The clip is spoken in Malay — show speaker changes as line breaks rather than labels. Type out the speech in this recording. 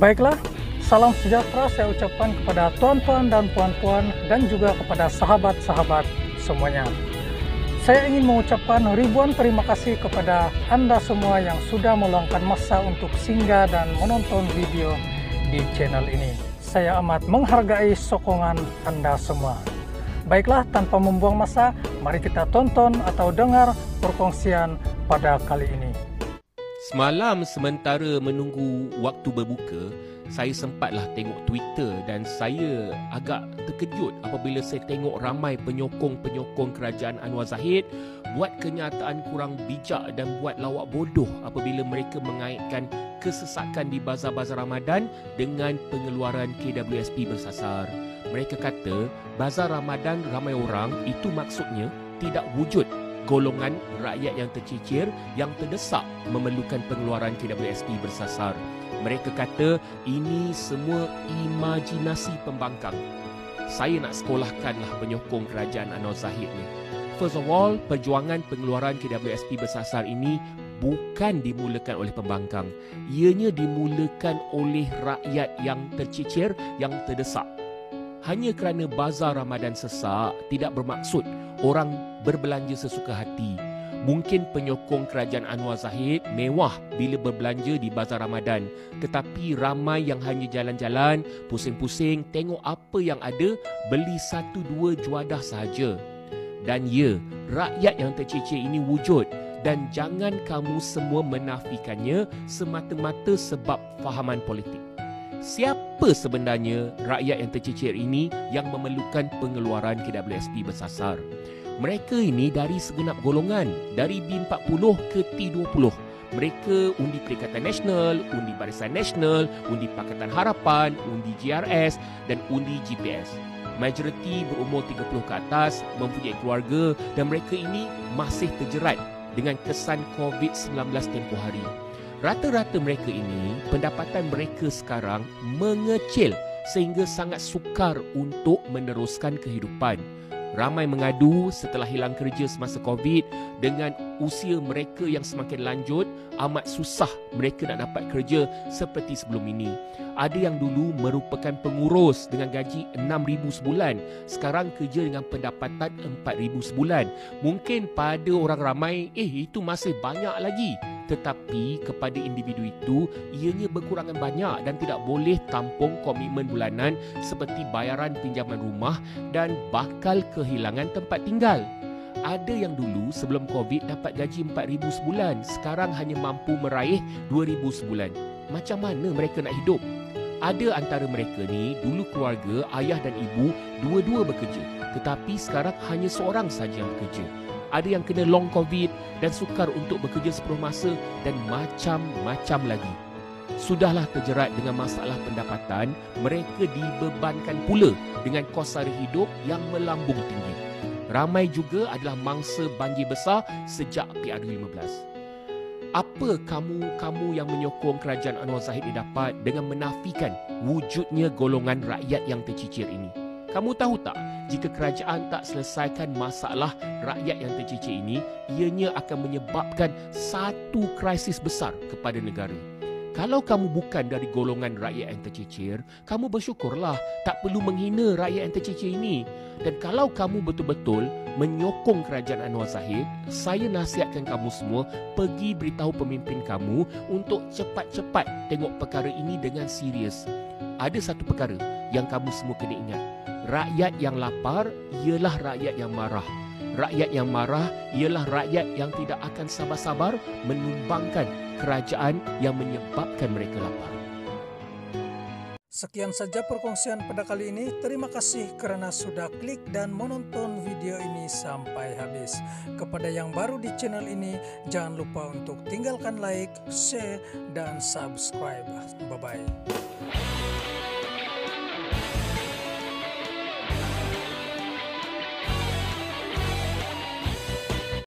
Baiklah, salam sejahtera saya ucapkan kepada tuan-tuan dan puan-puan dan juga kepada sahabat-sahabat semuanya. Saya ingin mengucapkan ribuan terima kasih kepada anda semua yang sudah meluangkan masa untuk singgah dan menonton video di channel ini. Saya amat menghargai sokongan anda semua. Baiklah, tanpa membuang masa, mari kita tonton atau dengar perkongsian pada kali ini.
Semalam sementara menunggu waktu berbuka, saya sempatlah tengok Twitter dan saya agak terkejut apabila saya tengok ramai penyokong-penyokong kerajaan Anwar Zahid buat kenyataan kurang bijak dan buat lawak bodoh apabila mereka mengaitkan kesesakan di bazar-bazar Ramadan dengan pengeluaran KWSP bersasar. Mereka kata bazar Ramadan ramai orang itu maksudnya tidak wujud golongan rakyat yang tercicir yang terdesak memerlukan pengeluaran KWSP bersasar. Mereka kata ini semua imajinasi pembangkang. Saya nak sekolahkanlah penyokong kerajaan Anwar Zahid ni. First of all, perjuangan pengeluaran KWSP bersasar ini bukan dimulakan oleh pembangkang. Ianya dimulakan oleh rakyat yang tercicir, yang terdesak. Hanya kerana bazar Ramadan sesak tidak bermaksud orang berbelanja sesuka hati. Mungkin penyokong kerajaan Anwar Zahid mewah bila berbelanja di bazar Ramadan. Tetapi ramai yang hanya jalan-jalan, pusing-pusing, tengok apa yang ada, beli satu dua juadah sahaja. Dan ya, rakyat yang tercicir ini wujud dan jangan kamu semua menafikannya semata-mata sebab fahaman politik. Siapa sebenarnya rakyat yang tercicir ini yang memerlukan pengeluaran KWSP bersasar? Mereka ini dari segenap golongan, dari B40 ke T20. Mereka undi Perikatan Nasional, undi Barisan Nasional, undi Pakatan Harapan, undi GRS dan undi GPS. Majoriti berumur 30 ke atas, mempunyai keluarga dan mereka ini masih terjerat dengan kesan COVID-19 tempoh hari. Rata-rata mereka ini, pendapatan mereka sekarang mengecil sehingga sangat sukar untuk meneruskan kehidupan. Ramai mengadu setelah hilang kerja semasa COVID dengan usia mereka yang semakin lanjut, amat susah mereka nak dapat kerja seperti sebelum ini. Ada yang dulu merupakan pengurus dengan gaji 6,000 sebulan, sekarang kerja dengan pendapatan 4,000 sebulan. Mungkin pada orang ramai, eh itu masih banyak lagi tetapi kepada individu itu ianya berkurangan banyak dan tidak boleh tampung komitmen bulanan seperti bayaran pinjaman rumah dan bakal kehilangan tempat tinggal. Ada yang dulu sebelum COVID dapat gaji 4,000 sebulan, sekarang hanya mampu meraih 2,000 sebulan. Macam mana mereka nak hidup? Ada antara mereka ni dulu keluarga ayah dan ibu dua-dua bekerja, tetapi sekarang hanya seorang saja yang bekerja ada yang kena long covid dan sukar untuk bekerja sepenuh masa dan macam-macam lagi. Sudahlah terjerat dengan masalah pendapatan, mereka dibebankan pula dengan kos sara hidup yang melambung tinggi. Ramai juga adalah mangsa banjir besar sejak PRU15. Apa kamu-kamu yang menyokong kerajaan Anwar Zahid didapat dengan menafikan wujudnya golongan rakyat yang tercicir ini? Kamu tahu tak, jika kerajaan tak selesaikan masalah rakyat yang tercicir ini, ianya akan menyebabkan satu krisis besar kepada negara. Kalau kamu bukan dari golongan rakyat yang tercicir, kamu bersyukurlah tak perlu menghina rakyat yang tercicir ini. Dan kalau kamu betul-betul menyokong kerajaan Anwar Zahid, saya nasihatkan kamu semua pergi beritahu pemimpin kamu untuk cepat-cepat tengok perkara ini dengan serius. Ada satu perkara yang kamu semua kena ingat rakyat yang lapar ialah rakyat yang marah. Rakyat yang marah ialah rakyat yang tidak akan sabar-sabar menumbangkan kerajaan yang menyebabkan mereka lapar.
Sekian saja perkongsian pada kali ini. Terima kasih kerana sudah klik dan menonton video ini sampai habis. Kepada yang baru di channel ini, jangan lupa untuk tinggalkan like, share, dan subscribe. Bye-bye.